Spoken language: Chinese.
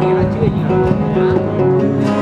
给了几个银行去啊